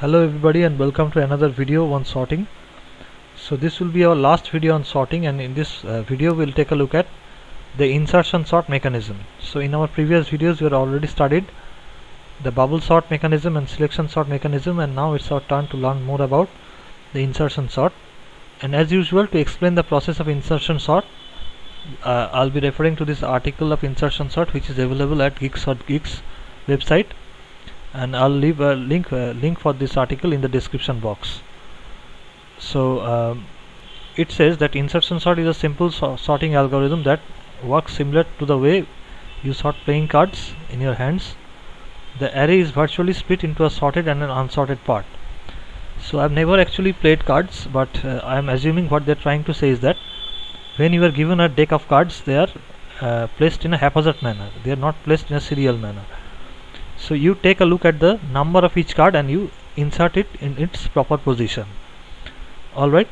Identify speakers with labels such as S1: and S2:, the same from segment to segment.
S1: hello everybody and welcome to another video on sorting. So this will be our last video on sorting and in this uh, video we'll take a look at the insertion sort mechanism. So in our previous videos we have already studied the bubble sort mechanism and selection sort mechanism and now it's our turn to learn more about the insertion sort. And as usual to explain the process of insertion sort uh, I'll be referring to this article of insertion sort which is available at Geeks website and I'll leave a link link for this article in the description box. So um, it says that insertion sort is a simple so sorting algorithm that works similar to the way you sort playing cards in your hands. The array is virtually split into a sorted and an unsorted part. So I've never actually played cards but uh, I'm assuming what they're trying to say is that when you are given a deck of cards they are uh, placed in a haphazard manner. They are not placed in a serial manner so you take a look at the number of each card and you insert it in its proper position. Alright?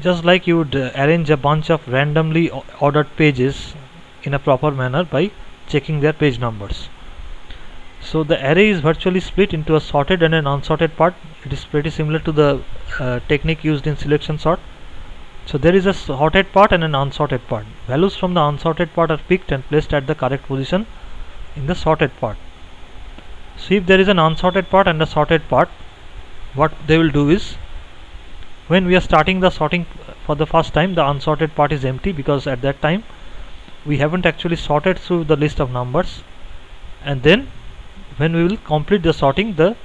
S1: Just like you would uh, arrange a bunch of randomly ordered pages in a proper manner by checking their page numbers. So the array is virtually split into a sorted and an unsorted part. It is pretty similar to the uh, technique used in selection sort. So there is a sorted part and an unsorted part. Values from the unsorted part are picked and placed at the correct position in the sorted part. So if there is an unsorted part and a sorted part what they will do is when we are starting the sorting for the first time the unsorted part is empty because at that time we haven't actually sorted through the list of numbers. And then when we will complete the sorting the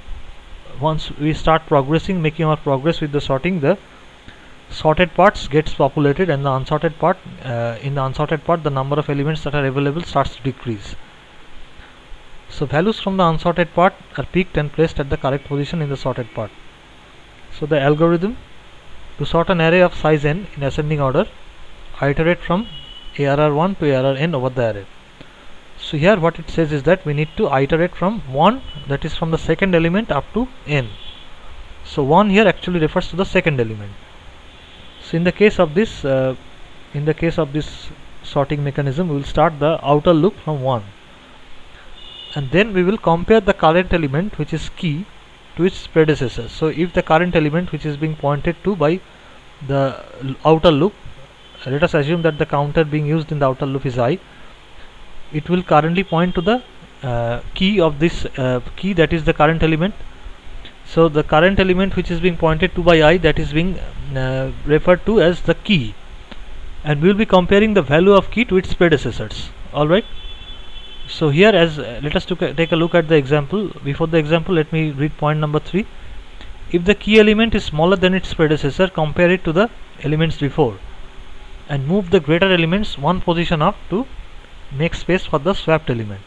S1: once we start progressing making our progress with the sorting the sorted parts gets populated and the unsorted part uh, in the unsorted part the number of elements that are available starts to decrease so values from the unsorted part are picked and placed at the correct position in the sorted part. So the algorithm to sort an array of size n in ascending order iterate from ARR1 to ARRn over the array. So here what it says is that we need to iterate from 1 that is from the second element up to n. So 1 here actually refers to the second element. So in the case of this uh, in the case of this sorting mechanism we will start the outer loop from 1 and then we will compare the current element which is key to its predecessor so if the current element which is being pointed to by the outer loop let us assume that the counter being used in the outer loop is i it will currently point to the uh, key of this uh, key that is the current element. So the current element which is being pointed to by i that is being uh, referred to as the key. And we will be comparing the value of key to its predecessors. Alright so here as uh, let us take a look at the example. Before the example let me read point number 3 if the key element is smaller than its predecessor compare it to the elements before and move the greater elements one position up to make space for the swapped element.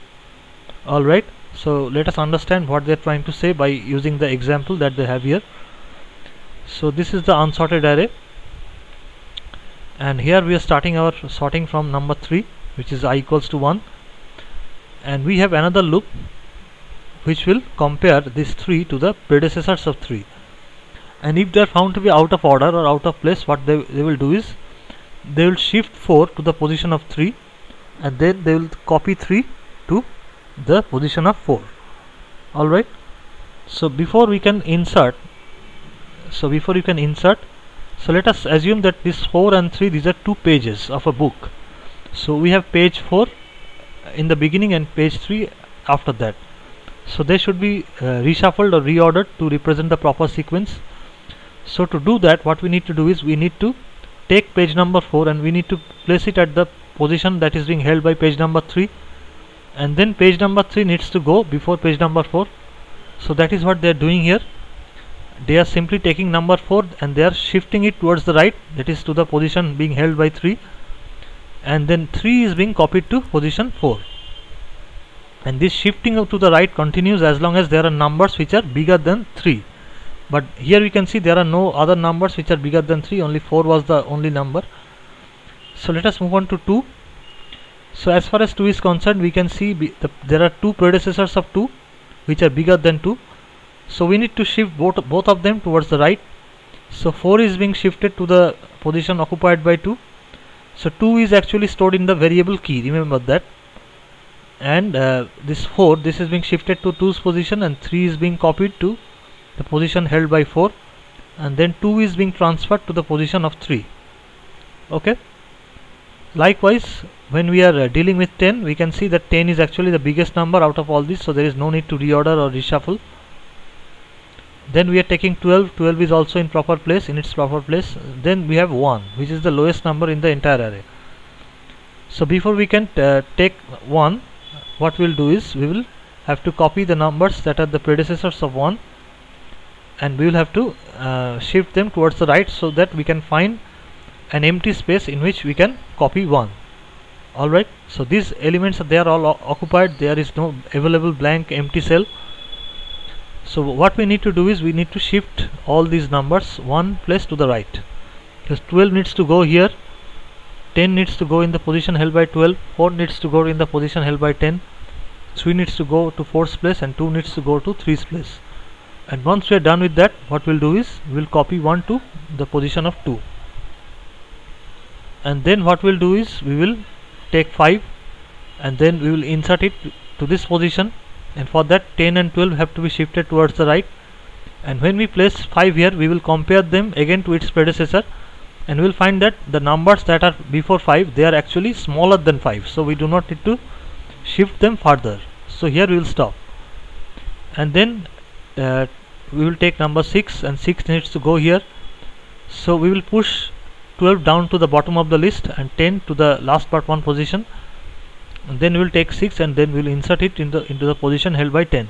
S1: Alright so let us understand what they are trying to say by using the example that they have here. So this is the unsorted array. And here we are starting our sorting from number 3 which is i equals to 1 and we have another loop which will compare these 3 to the predecessors of 3 and if they are found to be out of order or out of place what they, they will do is they will shift 4 to the position of 3 and then they will copy 3 to the position of 4 alright so before we can insert so before you can insert so let us assume that this 4 and 3 these are two pages of a book. So we have page 4 in the beginning and page 3 after that. So they should be uh, reshuffled or reordered to represent the proper sequence. So to do that what we need to do is we need to take page number 4 and we need to place it at the position that is being held by page number 3 and then page number 3 needs to go before page number 4 so that is what they are doing here. They are simply taking number 4 and they are shifting it towards the right that is to the position being held by 3 and then 3 is being copied to position 4 and this shifting to the right continues as long as there are numbers which are bigger than 3 but here we can see there are no other numbers which are bigger than 3 only 4 was the only number. So let us move on to 2 so as far as 2 is concerned we can see the, there are two predecessors of 2 which are bigger than 2 so we need to shift both both of them towards the right. So 4 is being shifted to the position occupied by 2 so 2 is actually stored in the variable key. Remember that. And uh, this 4 this is being shifted to 2's position and 3 is being copied to the position held by 4 and then 2 is being transferred to the position of 3 okay? Likewise when we are uh, dealing with 10 we can see that 10 is actually the biggest number out of all these. So there is no need to reorder or reshuffle then we are taking 12 12 is also in proper place in its proper place. Then we have 1 which is the lowest number in the entire array. So before we can uh, take 1 what we'll do is we will have to copy the numbers that are the predecessors of 1 and we will have to uh, shift them towards the right so that we can find an empty space in which we can copy 1 alright so these elements they are all occupied. There is no available blank empty cell so what we need to do is we need to shift all these numbers one place to the right. Because 12 needs to go here 10 needs to go in the position held by 12 4 needs to go in the position held by 10 3 needs to go to 4th place and 2 needs to go to 3th place. And once we are done with that what we'll do is we'll copy 1 to the position of 2 and then what we'll do is we will take 5 and then we will insert it to this position and for that 10 and 12 have to be shifted towards the right. And when we place 5 here we will compare them again to its predecessor. And we will find that the numbers that are before 5 they are actually smaller than 5 so we do not need to shift them further. So here we will stop. And then uh, we will take number 6 and 6 needs to go here. So we will push 12 down to the bottom of the list and 10 to the last but one position and then we will take 6 and then we will insert it in the into the position held by 10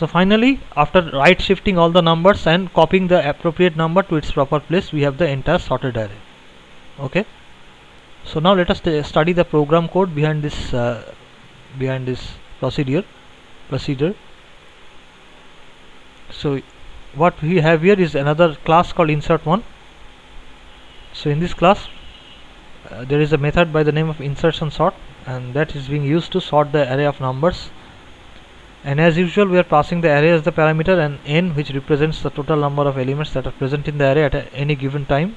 S1: so finally after right shifting all the numbers and copying the appropriate number to its proper place we have the entire sorted array. Okay? So now let us study the program code behind this uh, behind this procedure procedure. So what we have here is another class called insert one. So in this class uh, there is a method by the name of insertion sort and that is being used to sort the array of numbers. And as usual we are passing the array as the parameter and n which represents the total number of elements that are present in the array at any given time.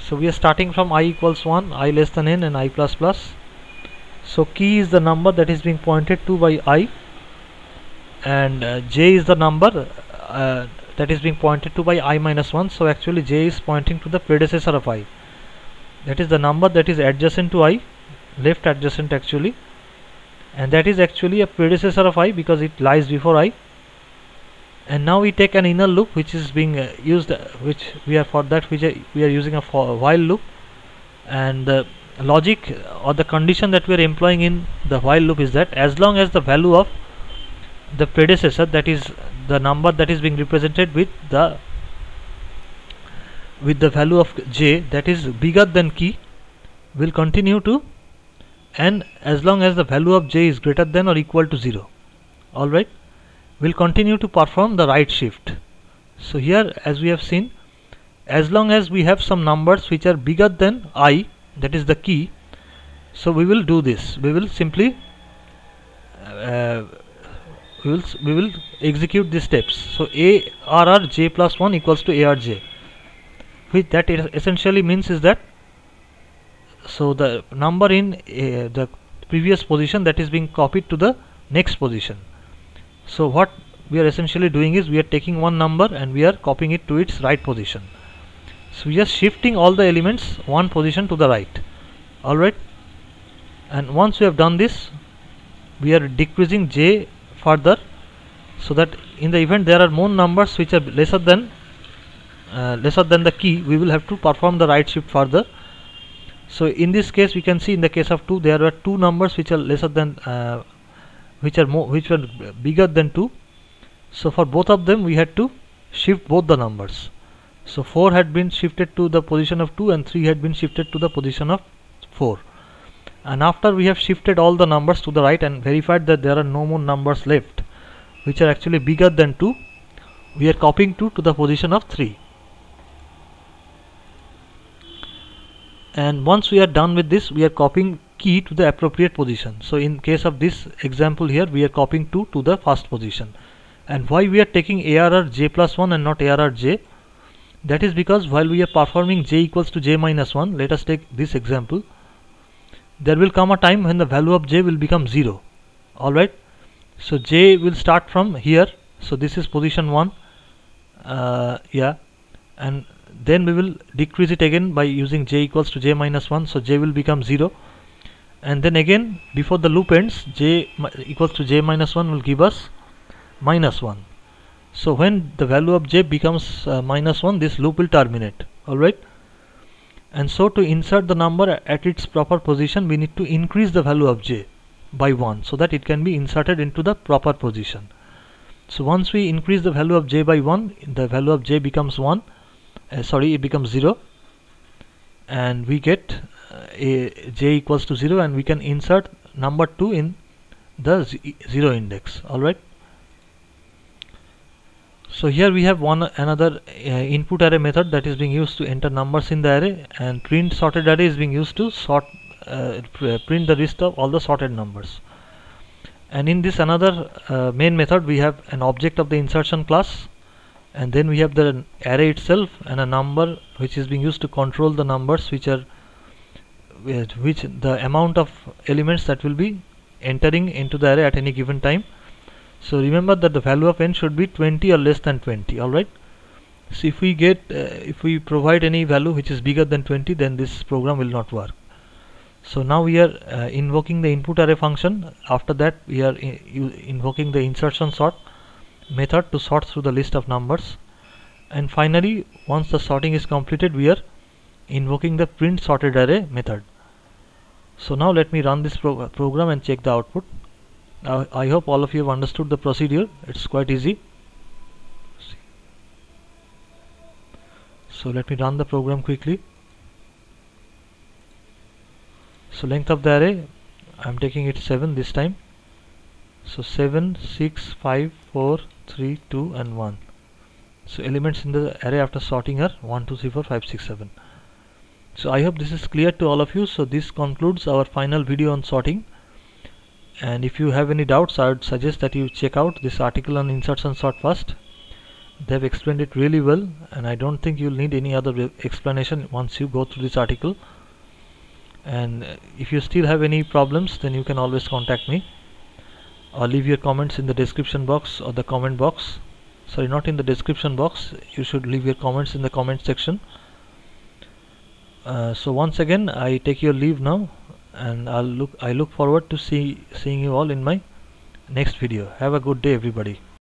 S1: So we are starting from i equals 1 i less than n and i plus plus. So key is the number that is being pointed to by i and uh, j is the number uh, that is being pointed to by i minus 1 so actually j is pointing to the predecessor of i. That is the number that is adjacent to i left adjacent actually. And that is actually a predecessor of i because it lies before i. And now we take an inner loop which is being uh, used uh, which we are for that which uh, we are using a for while loop. And the logic or the condition that we are employing in the while loop is that as long as the value of the predecessor that is the number that is being represented with the with the value of j that is bigger than key will continue to and as long as the value of j is greater than or equal to 0 alright? We will continue to perform the right shift. So here as we have seen as long as we have some numbers which are bigger than i that is the key so we will do this. We will simply uh, we will we will execute these steps. So a r r j plus 1 equals to a r j. Which that essentially means is that so the number in uh, the previous position that is being copied to the next position. So what we are essentially doing is we are taking one number and we are copying it to its right position. So we are shifting all the elements one position to the right. Alright? And once we have done this we are decreasing j further so that in the event there are more numbers which are lesser than uh, lesser than the key we will have to perform the right shift further so in this case we can see in the case of 2 there were two numbers which are lesser than uh, which are more which were bigger than 2 so for both of them we had to shift both the numbers. So 4 had been shifted to the position of 2 and 3 had been shifted to the position of 4 and after we have shifted all the numbers to the right and verified that there are no more numbers left which are actually bigger than 2 we are copying 2 to the position of 3 and once we are done with this we are copying key to the appropriate position. So in case of this example here we are copying 2 to the first position. And why we are taking ARR j plus 1 and not ARR j? That is because while we are performing j equals to j minus 1 let us take this example. There will come a time when the value of j will become 0 alright? So j will start from here. So this is position 1 uh, yeah. And then we will decrease it again by using j equals to j minus 1 so j will become 0 and then again before the loop ends j equals to j minus 1 will give us minus 1 so when the value of j becomes uh, minus 1 this loop will terminate. Alright and so to insert the number at its proper position we need to increase the value of j by 1 so that it can be inserted into the proper position. So once we increase the value of j by 1 the value of j becomes 1 uh, sorry it becomes 0 and we get uh, a j equals to 0 and we can insert number 2 in the 0 index. Alright so here we have one another uh, input array method that is being used to enter numbers in the array and print sorted array is being used to sort uh, print the list of all the sorted numbers. And in this another uh, main method we have an object of the insertion class and then we have the array itself and a number which is being used to control the numbers which are which the amount of elements that will be entering into the array at any given time. So remember that the value of n should be 20 or less than 20 alright? So if we get uh, if we provide any value which is bigger than 20 then this program will not work. So now we are uh, invoking the input array function. After that we are invoking the insertion sort method to sort through the list of numbers. And finally once the sorting is completed we are invoking the print sorted array method. So now let me run this pro program and check the output. Now I hope all of you have understood the procedure. It's quite easy. So let me run the program quickly. So length of the array I'm taking it 7 this time so 7 6 5 4 3 2 and 1 so elements in the array after sorting are 1 2 3 4 5 6 7 so I hope this is clear to all of you. So this concludes our final video on sorting. And if you have any doubts I would suggest that you check out this article on insertion sort first. They have explained it really well and I don't think you'll need any other explanation once you go through this article. And if you still have any problems then you can always contact me or leave your comments in the description box or the comment box. Sorry not in the description box. You should leave your comments in the comment section. Uh, so once again I take your leave now and I'll look I look forward to see seeing you all in my next video. Have a good day everybody